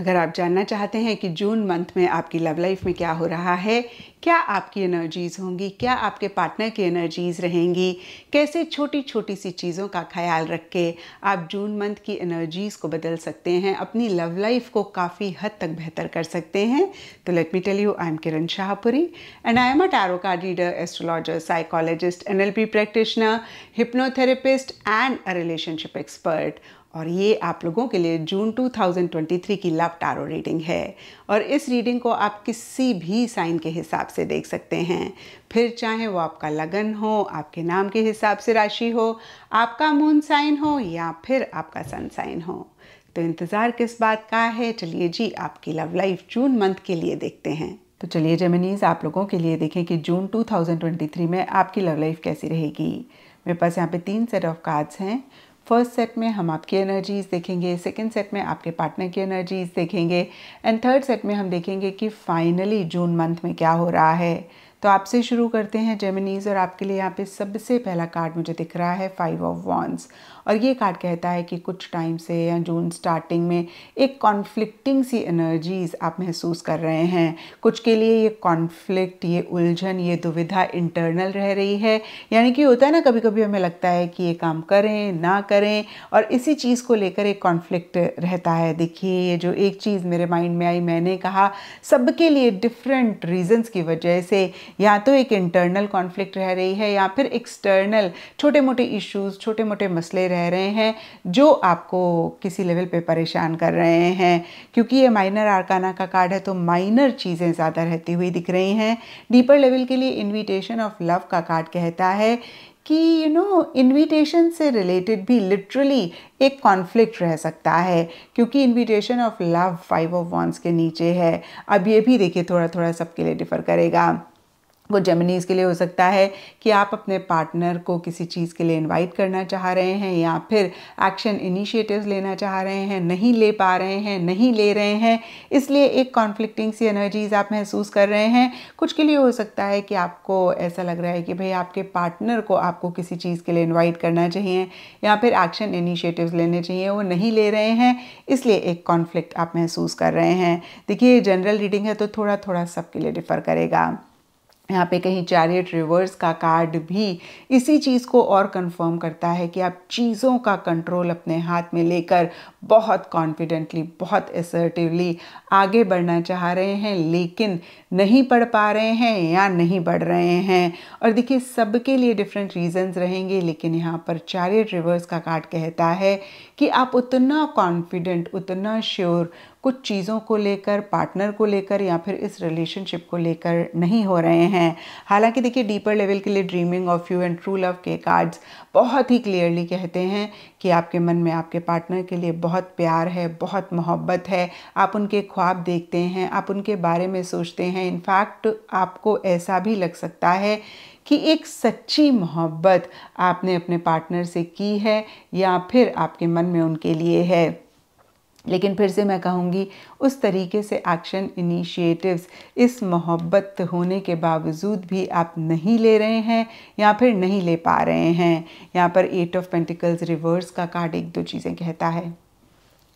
अगर आप जानना चाहते हैं कि जून मंथ में आपकी लव लाइफ में क्या हो रहा है, क्या आपकी एनर्जीज होंगी, क्या आपके पार्टनर की एनर्जीज रहेंगी, कैसे छोटी छोटी सी चीज़ों का ख्याल रख के आप जून मंथ की एनर्जीज को बदल सकते हैं, अपनी लव लाइफ को काफ़ी हद तक बेहतर कर सकते हैं। तो let me tell you I am Kiran Shahpuri and I am a tarot card reader astrologer psychologist NLP practitioner hypnotherapist and a relationship expert और ये आप लोगों के लिए जून 2023 की लव टारो रीडिंग है। और इस रीडिंग को आप किसी भी साइन के हिसाब से देख सकते हैं। फिर चाहे वो आपका लगन हो, आपके नाम के हिसाब से राशि हो, आपका मून साइन हो या फिर आपका सन साइन हो। तो इंतज़ार किस बात का है? चलिए जी, आपकी लव लाइफ जून मंथ के लिए देखते हैं। तो चलिए जमिनीज आप लोगों के लिए देखें कि जून 2023 में आपकी लव लाइफ कैसी रहेगी। मेरे पास यहाँ पे तीन सेट ऑफ़ कार्ड्स हैं। फ़र्स्ट सेट में हम आपकी एनर्जीज देखेंगे सेकेंड सेट में आपके पार्टनर की एनर्जीज देखेंगे एंड थर्ड सेट में हम देखेंगे कि फाइनली जून मंथ में क्या हो रहा है। तो आपसे शुरू करते हैं जेमिनीज और आपके लिए यहाँ पे सबसे पहला कार्ड मुझे दिख रहा है फाइव ऑफ़ वॉन्स और ये कार्ड कहता है कि कुछ टाइम से या जून स्टार्टिंग में एक कॉन्फ्लिक्टिंग सी एनर्जीज आप महसूस कर रहे हैं। कुछ के लिए ये कॉन्फ्लिक्ट ये उलझन, ये दुविधा इंटरनल रह रही है। यानी कि होता है ना कभी कभी हमें लगता है कि ये काम करें, ना करें और इसी चीज़ को लेकर एक कॉन्फ्लिक्ट रहता है। देखिए, ये जो एक चीज़ मेरे माइंड में आई, मैंने कहा, सबके लिए डिफरेंट रीजंस की वजह से या तो एक इंटरनल कॉन्फ्लिक्ट रह रही है, या फिर एक्सटर्नल छोटे मोटे इश्यूज़ छोटे मोटे मसले रह रहे हैं, जो आपको किसी लेवल पे परेशान कर रहे हैं। क्योंकि ये माइनर आरकाना का कार्ड है तो माइनर चीज़ें ज़्यादा रहती हुई दिख रही हैं। डीपर लेवल के लिए इन्विटेशन ऑफ़ लव का कार्ड कहता है कि यू नो इनविटेशन से रिलेटेड भी लिटरली एक कॉन्फ्लिक्ट रह सकता है, क्योंकि invitation of love five of wands के नीचे है। अब ये भी देखिए थोड़ा थोड़ा सबके लिए डिफ़र करेगा। वो जेमिनीज़ के लिए हो सकता है कि आप अपने पार्टनर को किसी चीज़ के लिए इनवाइट करना चाह रहे हैं या फिर एक्शन इनिशिएटिव्स लेना चाह रहे हैं, नहीं ले पा रहे हैं, नहीं ले रहे हैं, इसलिए एक कॉन्फ्लिक्टिंग सी एनर्जीज आप महसूस कर रहे हैं। कुछ के लिए हो सकता है कि आपको ऐसा लग रहा है कि भाई आपके पार्टनर को आपको किसी चीज़ के लिए इन्वाइट करना चाहिए या फिर एक्शन इनिशिएटिव्स लेने चाहिए, वो नहीं ले रहे हैं, इसलिए एक कॉन्फ्लिक्ट आप महसूस कर रहे हैं। देखिए जनरल रीडिंग है तो थोड़ा थोड़ा सबके लिए डिफ़र करेगा। यहाँ पे कहीं चैरियट रिवर्स का कार्ड भी इसी चीज़ को और कंफर्म करता है कि आप चीज़ों का कंट्रोल अपने हाथ में लेकर बहुत कॉन्फिडेंटली बहुत एसर्टिवली आगे बढ़ना चाह रहे हैं, लेकिन नहीं पढ़ पा रहे हैं या नहीं बढ़ रहे हैं। और देखिए, सबके लिए डिफरेंट रीजंस रहेंगे, लेकिन यहाँ पर चैरियट रिवर्स का कार्ड कहता है कि आप उतना कॉन्फिडेंट उतना श्योर कुछ चीज़ों को लेकर पार्टनर को लेकर या फिर इस रिलेशनशिप को लेकर नहीं हो रहे हैं। हालाँकि देखिए डीपर लेवल के लिए dreaming of you and true love के कार्ड्स बहुत ही क्लियरली कहते हैं कि आपके मन में आपके पार्टनर के लिए बहुत प्यार है, बहुत मोहब्बत है। आप उनके ख्वाब देखते हैं, आप उनके बारे में सोचते हैं। इनफैक्ट आपको ऐसा भी लग सकता है कि एक सच्ची मोहब्बत आपने अपने पार्टनर से की है या फिर आपके मन में उनके लिए है। लेकिन फिर से मैं कहूँगी, उस तरीके से एक्शन इनिशिएटिव्स इस मोहब्बत होने के बावजूद भी आप नहीं ले रहे हैं या फिर नहीं ले पा रहे हैं। यहाँ पर एट ऑफ़ पेंटिकल्स रिवर्स का कार्ड एक दो चीज़ें कहता है।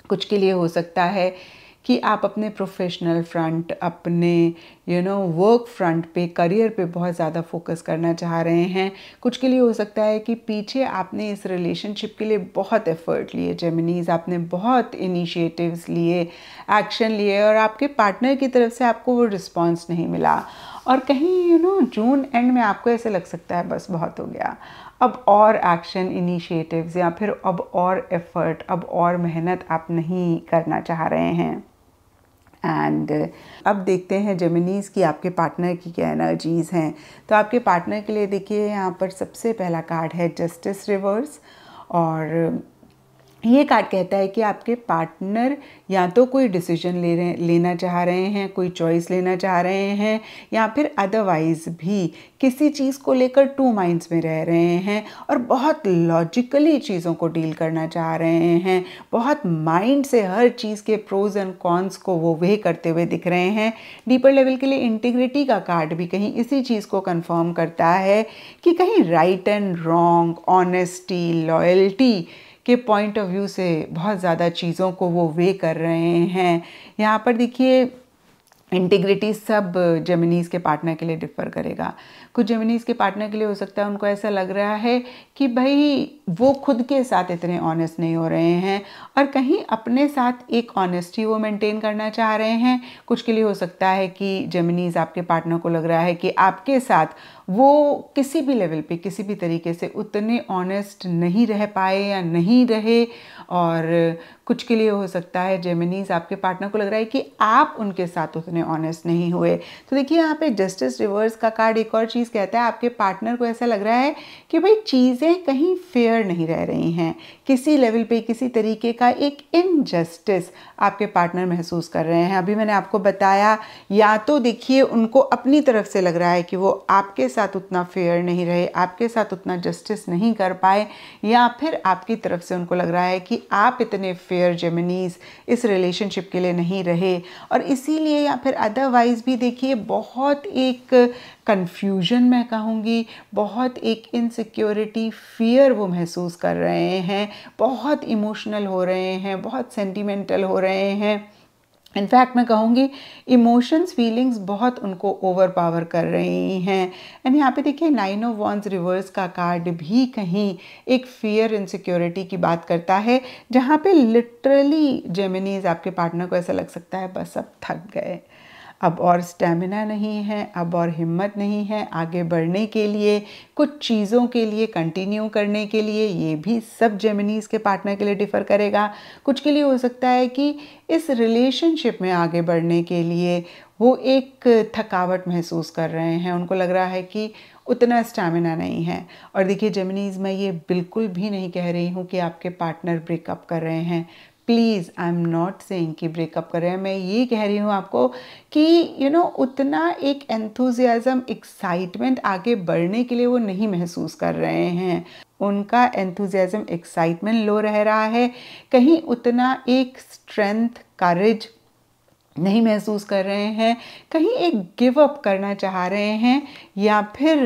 कुछ के लिए हो सकता है कि आप अपने प्रोफेशनल फ्रंट अपने यू नो वर्क फ्रंट पे करियर पे बहुत ज़्यादा फोकस करना चाह रहे हैं। कुछ के लिए हो सकता है कि पीछे आपने इस रिलेशनशिप के लिए बहुत एफर्ट लिए जेमिनीज आपने बहुत इनिशिएटिव्स लिए एक्शन लिए और आपके पार्टनर की तरफ़ से आपको वो रिस्पॉन्स नहीं मिला। और कहीं यू नो जून एंड में आपको ऐसे लग सकता है, बस बहुत हो गया। अब और एक्शन इनिशिएटिव्स या फिर अब और एफर्ट अब और मेहनत आप नहीं करना चाह रहे हैं। एंड अब देखते हैं जेमिनीज़ की आपके पार्टनर की क्या एनर्जीज़ हैं। तो आपके पार्टनर के लिए देखिए, यहाँ पर सबसे पहला कार्ड है जस्टिस रिवर्स और ये कार्ड कहता है कि आपके पार्टनर या तो कोई डिसीज़न ले रहे, लेना चाह रहे हैं, कोई चॉइस लेना चाह रहे हैं, या फिर अदरवाइज़ भी किसी चीज़ को लेकर टू माइंड्स में रह रहे हैं और बहुत लॉजिकली चीज़ों को डील करना चाह रहे हैं, बहुत माइंड से हर चीज़ के प्रोज एंड कॉन्स को वो वे करते हुए दिख रहे हैं। डीपर लेवल के लिए इंटीग्रिटी का कार्ड भी कहीं इसी चीज़ को कन्फर्म करता है कि कहीं right and wrong honesty loyalty के पॉइंट ऑफ़ व्यू से बहुत ज़्यादा चीज़ों को वो वे कर रहे हैं। यहाँ पर देखिए इंटीग्रिटी सब जेमिनीज़ के पार्टनर के लिए डिफ़र करेगा। कुछ जेमिनीज़ के पार्टनर के लिए हो सकता है, उनको ऐसा लग रहा है कि भाई वो खुद के साथ इतने ऑनेस्ट नहीं हो रहे हैं और कहीं अपने साथ एक ऑनेस्टी वो मेंटेन करना चाह रहे हैं। कुछ के लिए हो सकता है कि जेमिनीज़ आपके पार्टनर को लग रहा है कि आपके साथ वो किसी भी लेवल पे, किसी भी तरीके से उतने ऑनेस्ट नहीं रह पाए या नहीं रहे और कुछ के लिए हो सकता है जेमिनीज आपके पार्टनर को लग रहा है कि आप उनके साथ उतने ऑनेस्ट नहीं हुए। तो देखिए, यहाँ पे जस्टिस रिवर्स का कार्ड एक और चीज़ कहता है, आपके पार्टनर को ऐसा लग रहा है कि भाई चीज़ें कहीं फेयर नहीं रह रही हैं। किसी लेवल पे, किसी तरीके का एक इनजस्टिस आपके पार्टनर महसूस कर रहे हैं। अभी मैंने आपको बताया, या तो देखिए उनको अपनी तरफ़ से लग रहा है कि वो आपके साथ उतना फेयर नहीं रहे, आपके साथ उतना जस्टिस नहीं कर पाए, या फिर आपकी तरफ़ से उनको लग रहा है कि आप इतने फेयर जेमिनीज इस रिलेशनशिप के लिए नहीं रहे। और इसीलिए या फिर अदरवाइज़ भी देखिए, बहुत एक कन्फ्यूज़न मैं कहूँगी, बहुत एक इनसिक्योरिटी फियर वो महसूस कर रहे हैं, बहुत इमोशनल हो रहे हैं, बहुत सेंटिमेंटल हो रहे हैं। इनफैक्ट मैं कहूँगी इमोशंस फीलिंग्स बहुत उनको ओवर पावर कर रही हैं। एंड यहाँ पे देखिए नाइन ऑफ़ वॉन्स रिवर्स का कार्ड भी कहीं एक फियर इनसिक्योरिटी की बात करता है, जहाँ पे लिटरली जेमिनीज आपके पार्टनर को ऐसा लग सकता है, बस अब थक गए। अब और स्टेमिना नहीं है, अब और हिम्मत नहीं है आगे बढ़ने के लिए, कुछ चीज़ों के लिए कंटिन्यू करने के लिए, ये भी सब जेमिनीज़ के पार्टनर के लिए डिफ़र करेगा। कुछ के लिए हो सकता है कि इस रिलेशनशिप में आगे बढ़ने के लिए वो एक थकावट महसूस कर रहे हैं। उनको लग रहा है कि उतना स्टेमिना नहीं है। और देखिए जेमिनीज़ मैं ये बिल्कुल भी नहीं कह रही हूँ कि आपके पार्टनर ब्रेकअप कर रहे हैं। Please I am not saying कि ब्रेकअप कर। रहे हैं मैं ये कह रही हूँ आपको कि यू you नो know, उतना एक एंथुजियाज़म एक्साइटमेंट आगे बढ़ने के लिए वो नहीं महसूस कर रहे हैं। उनका एंथुजियाज़म एक्साइटमेंट लो रह रहा है। कहीं उतना एक स्ट्रेंथ करेज नहीं महसूस कर रहे हैं। कहीं एक गिव अप करना चाह रहे हैं या फिर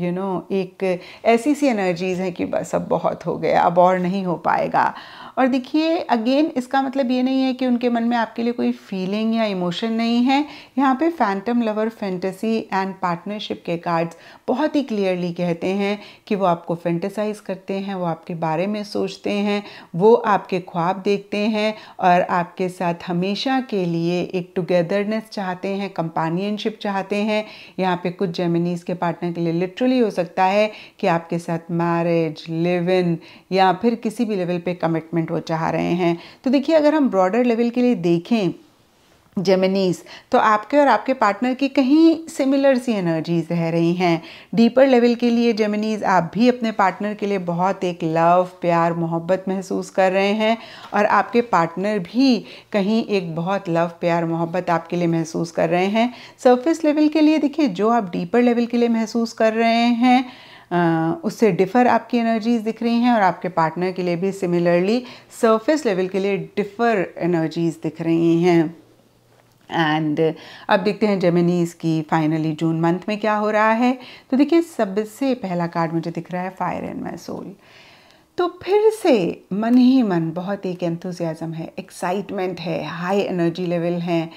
यू you नो know, एक ऐसी सी एनर्जीज़ हैं कि बस अब बहुत हो गया अब और नहीं हो पाएगा। और देखिए अगेन इसका मतलब ये नहीं है कि उनके मन में आपके लिए कोई फीलिंग या इमोशन नहीं है। यहाँ पे phantom lover fantasy and partnership के कार्ड्स बहुत ही क्लियरली कहते हैं कि वो आपको फेंटेसाइज करते हैं वो आपके बारे में सोचते हैं वो आपके ख्वाब देखते हैं और आपके साथ हमेशा के लिए एक टुगेदरनेस चाहते हैं कंपानियनशिप चाहते हैं। यहाँ पे कुछ जेमिनीज़ के पार्टनर के लिए लिटरली हो सकता है कि आपके साथ मैरिज लिव इन या फिर किसी भी लेवल पे कमिटमेंट हो चाह रहे हैं। तो देखिए, अगर हम ब्रॉडर लेवल के लिए देखें जेमिनीज तो आपके और आपके पार्टनर की कहीं सिमिलर सी एनर्जीज रह रही हैं? डीपर लेवल के लिए जेमिनीज आप भी अपने पार्टनर के लिए बहुत एक लव प्यार, मोहब्बत महसूस कर रहे हैं और आपके पार्टनर भी कहीं एक बहुत लव प्यार, मोहब्बत आपके लिए महसूस कर रहे हैं। सरफेस लेवल के लिए देखिए, जो आप डीपर लेवल के लिए महसूस कर रहे हैं उससे डिफ़र आपकी एनर्जीज़ दिख रही हैं और आपके पार्टनर के लिए भी सिमिलरली सरफेस लेवल के लिए डिफ़र एनर्जीज़ दिख रही हैं। एंड अब देखते हैं जेमिनीज़ की फाइनली जून मंथ में क्या हो रहा है। तो देखिए, सबसे पहला कार्ड मुझे दिख रहा है फायर एंड माई सोल तो फिर से मन ही मन बहुत एक एंथुजियाज़म है एक्साइटमेंट है हाई एनर्जी लेवल हैं।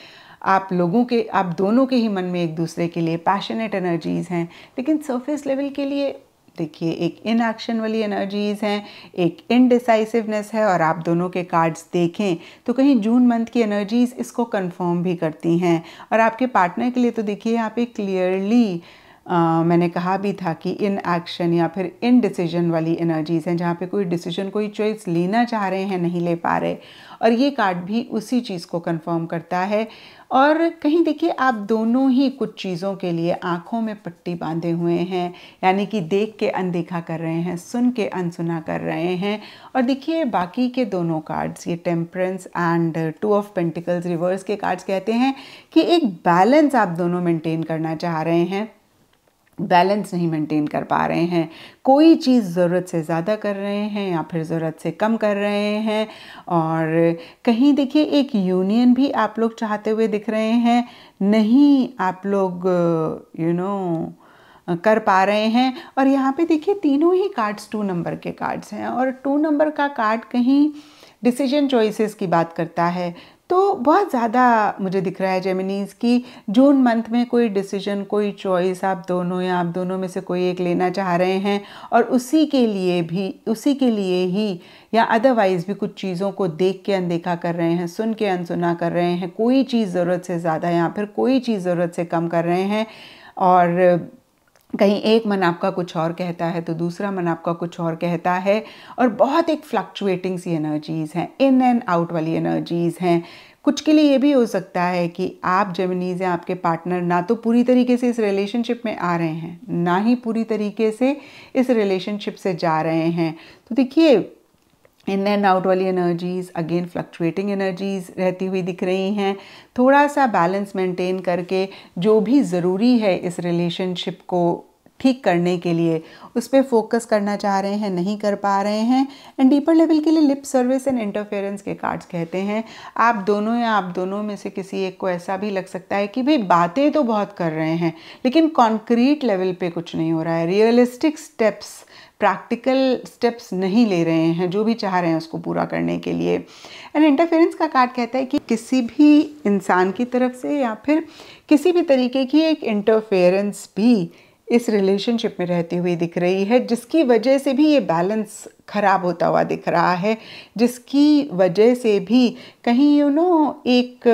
आप लोगों के, आप दोनों के ही मन में एक दूसरे के लिए पैशनेट एनर्जीज़ हैं। लेकिन सरफेस लेवल के लिए देखिए, एक इन एक्शन वाली एनर्जीज़ हैं, एक इनडिसाइसिवनेस है और आप दोनों के कार्ड्स देखें तो कहीं जून मंथ की एनर्जीज़ इसको कंफर्म भी करती हैं। और आपके पार्टनर के लिए तो देखिए, यहाँ पे क्लियरली मैंने कहा भी था कि इन एक्शन या फिर इन डिसीज़न वाली एनर्जीज़ हैं जहाँ पे कोई डिसीज़न कोई चॉइस लेना चाह रहे हैं, नहीं ले पा रहे। और ये कार्ड भी उसी चीज़ को कंफर्म करता है। और कहीं देखिए, आप दोनों ही कुछ चीज़ों के लिए आँखों में पट्टी बांधे हुए हैं, यानी कि देख के अनदेखा कर रहे हैं, सुन के अनसुना कर रहे हैं। और देखिए, बाकी के दोनों कार्ड्स ये temperance and two of pentacles reverse के कार्ड्स कहते हैं कि एक बैलेंस आप दोनों मेंटेन करना चाह रहे हैं। बैलेंस नहीं मेंटेन कर पा रहे हैं। कोई चीज़ ज़रूरत से ज़्यादा कर रहे हैं या फिर ज़रूरत से कम कर रहे हैं और कहीं देखिए एक यूनियन भी आप लोग चाहते हुए दिख रहे हैं, नहीं आप लोग यू नो कर पा रहे हैं। और यहाँ पे देखिए तीनों ही कार्ड्स टू नंबर के कार्ड्स हैं और टू नंबर का कार्ड कहीं डिसीज़न चॉइसेस की बात करता है। तो बहुत ज़्यादा मुझे दिख रहा है जेमिनीज़ की जून मंथ में कोई डिसीज़न कोई चॉइस आप दोनों या आप दोनों में से कोई एक लेना चाह रहे हैं और उसी के लिए भी, उसी के लिए ही या अदरवाइज़ भी कुछ चीज़ों को देख के अनदेखा कर रहे हैं, सुन के अनसुना कर रहे हैं, कोई चीज़ ज़रूरत से ज़्यादा या फिर कोई चीज़ ज़रूरत से कम कर रहे हैं और कहीं एक मन आपका कुछ और कहता है तो दूसरा मन आपका कुछ और कहता है, और बहुत एक फ्लक्चुएटिंग सी एनर्जीज़ हैं इन एंड आउट वाली एनर्जीज़ हैं। कुछ के लिए ये भी हो सकता है कि आप जेमिनीज हैं, आपके पार्टनर ना तो पूरी तरीके से इस रिलेशनशिप में आ रहे हैं, ना ही पूरी तरीके से इस रिलेशनशिप से जा रहे हैं। तो देखिए इन एंड आउट वाली एनर्जीज़ अगेन फ्लक्चुएटिंग एनर्जीज़ रहती हुई दिख रही हैं। थोड़ा सा बैलेंस मेंटेन करके जो भी ज़रूरी है इस रिलेशनशिप को ठीक करने के लिए उस पर फोकस करना चाह रहे हैं, नहीं कर पा रहे हैं एंड डीपर लेवल के लिए लिप सर्विस एंड इंटरफेरेंस के कार्ड्स कहते हैं। आप दोनों या आप दोनों में से किसी एक को ऐसा भी लग सकता है कि भाई बातें तो बहुत कर रहे हैं, लेकिन कॉन्क्रीट लेवल पे कुछ नहीं हो रहा है। रियलिस्टिक स्टेप्स प्रैक्टिकल स्टेप्स नहीं ले रहे हैं, जो भी चाह रहे हैं उसको पूरा करने के लिए। एंड इंटरफेरेंस का कार्ड कहता है कि किसी भी इंसान की तरफ़ से या फिर किसी भी तरीके की एक इंटरफेरेंस भी इस रिलेशनशिप में रहती हुई दिख रही है, जिसकी वजह से भी ये बैलेंस ख़राब होता हुआ दिख रहा है, जिसकी वजह से भी कहीं यू नो एक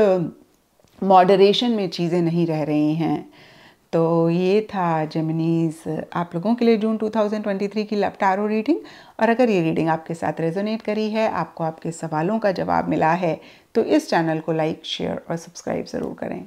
मॉडरेशन में चीज़ें नहीं रह रही हैं। तो ये था जेमिनीज आप लोगों के लिए जून 2023 की लपटारो रीडिंग और अगर ये रीडिंग आपके साथ रेजोनेट करी है, आपको आपके सवालों का जवाब मिला है तो इस चैनल को लाइक शेयर और सब्सक्राइब ज़रूर करें।